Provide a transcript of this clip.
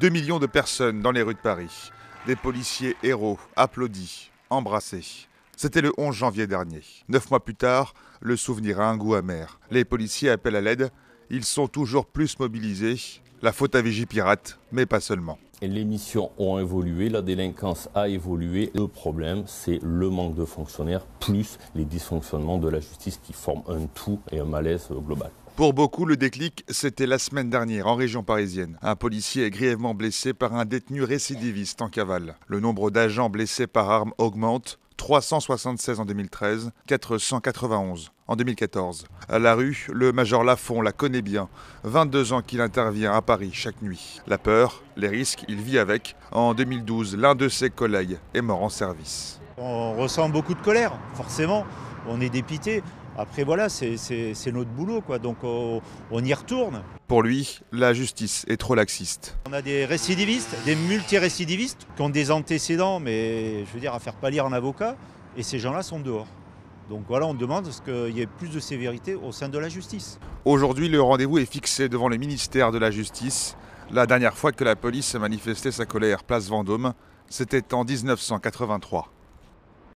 2 millions de personnes dans les rues de Paris. Des policiers héros applaudis, embrassés. C'était le 11 janvier dernier. Neuf mois plus tard, le souvenir a un goût amer. Les policiers appellent à l'aide. Ils sont toujours plus mobilisés. La faute à Vigipirate, mais pas seulement. Les missions ont évolué, la délinquance a évolué. Le problème, c'est le manque de fonctionnaires, plus les dysfonctionnements de la justice qui forment un tout et un malaise global. Pour beaucoup, le déclic, c'était la semaine dernière en région parisienne. Un policier est grièvement blessé par un détenu récidiviste en cavale. Le nombre d'agents blessés par arme augmente. 376 en 2013, 491 en 2014. À la rue, le major Lafont la connaît bien. 22 ans qu'il intervient à Paris chaque nuit. La peur, les risques, il vit avec. En 2012, l'un de ses collègues est mort en service. On ressent beaucoup de colère, forcément. On est dépité. Après voilà, c'est notre boulot, quoi. donc on, y retourne. Pour lui, la justice est trop laxiste. On a des récidivistes, des multirécidivistes qui ont des antécédents, mais je veux dire à faire pâlir un avocat, et ces gens-là sont dehors. Donc voilà, on demande qu'il y ait plus de sévérité au sein de la justice. Aujourd'hui, le rendez-vous est fixé devant le ministère de la Justice. La dernière fois que la police a manifesté sa colère place Vendôme, c'était en 1983.